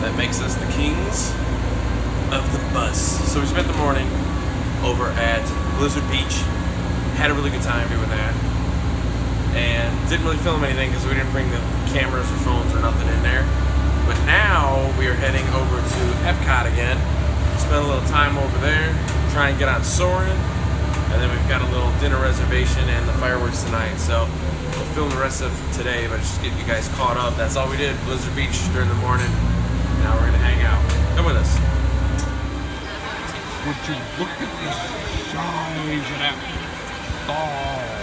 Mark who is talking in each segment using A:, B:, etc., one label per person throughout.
A: That makes us the kings of the bus. So we spent the morning over at Blizzard Beach. Had a really good time doing that. And didn't really film anything because we didn't bring the cameras or phones or nothing in there. But now we are heading over to Epcot again. Spend a little time over there, try and get on Soarin', And then we've got a little dinner reservation and the fireworks tonight. So we'll film the rest of today, but just get you guys caught up. That's all we did, Blizzard Beach during the morning. Now we're gonna hang out. Come with us.
B: Would you look at this size of that ball?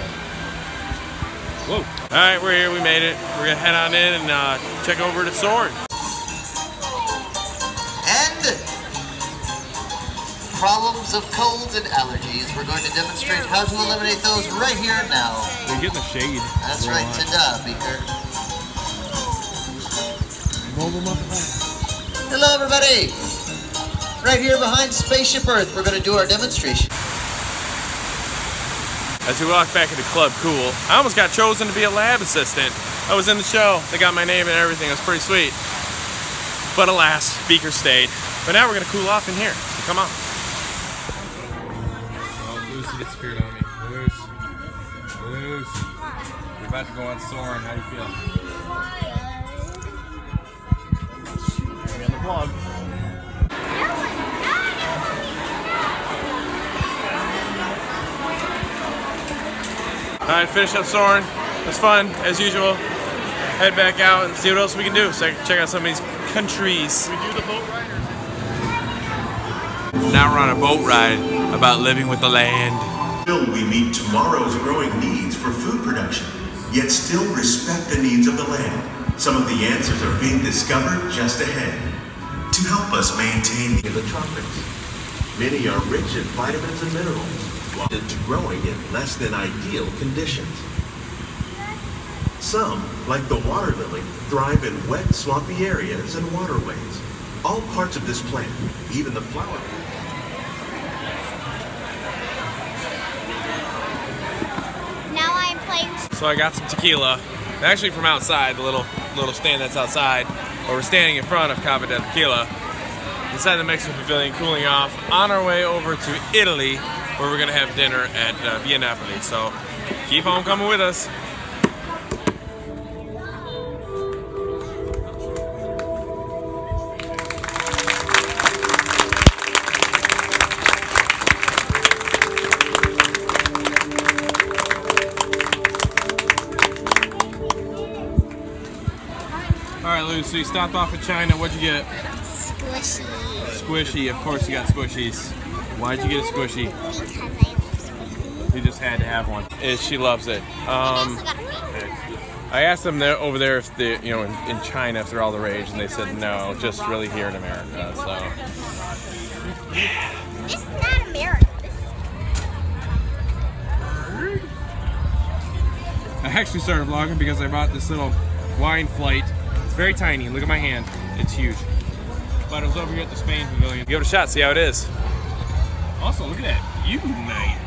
A: Whoa. All right, we're here. We made it. We're gonna head on in and uh, check over to Soarin'.
C: And problems of colds and allergies. We're going to demonstrate how to eliminate those right here and now.
B: You're getting the shade.
C: That's right, ta-da, Beaker.
B: Roll them up.
C: Hello, everybody. Right here behind Spaceship Earth, we're going to do our demonstration.
A: As we walk back into Club Cool, I almost got chosen to be a lab assistant. I was in the show. They got my name and everything. It was pretty sweet. But alas, Beaker stayed. But now we're gonna cool off in here. So come on.
B: Oh, Lucy disappeared on me. Loose. Loose. You're about to go on Soarin'. How do you feel? Maybe vlog.
A: All right, finish up Soarin'. It's fun as usual. Head back out and see what else we can do. So check out some of these countries.
B: We do the boat riders.
A: Now we're on a boat ride about living with the land.
D: Will we meet tomorrow's growing needs for food production, yet still respect the needs of the land? Some of the answers are being discovered just ahead. To help us maintain in the tropics, many are rich in vitamins and minerals, while into growing in less than ideal conditions. Some, like the water lily, thrive in wet, swampy areas and waterways. All parts of this plant, even the flower
E: Now I'm playing.
A: So I got some tequila, actually from outside, the little little stand that's outside. But we're standing in front of Cava del Tequila, inside the Mexican Pavilion, cooling off, on our way over to Italy, where we're gonna have dinner at uh, Via Napoli. So keep on coming with us. Right, Lou. So you stopped off in China. What'd you get?
E: Squishy.
A: Squishy. Of course, you got squishies. Why'd you get a squishy?
E: Because I love squishy.
A: You just had to have one. Is she loves it.
E: I
A: Um,
E: also got a favorite.
A: I asked them there over there if they, you know, in, in China if they're all the rage, and they said no, just really here in America. So
E: This is not America. Is
A: I actually started vlogging because I bought this little wine flight. Very tiny. Look at my hand. It's huge. But it was over here at the Spain Pavilion. Give it a shot. See how it is. Also, look at that You tonight.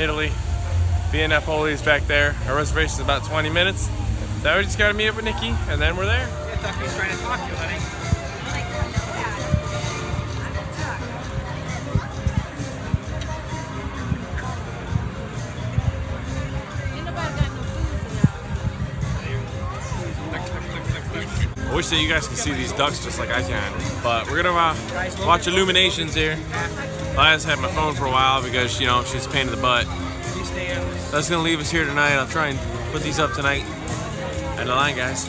A: Italy. Via Napoli is back there. Our reservation is about 20 minutes. Now we just gotta meet up with Nikki, and then we're there. I wish that you guys could see these ducks just like I can. But we're gonna uh, watch Illuminations here. I just had my phone for a while because, you know, she's a pain in the butt. That's gonna leave us here tonight. I'll try and put these up tonight. And the line, guys.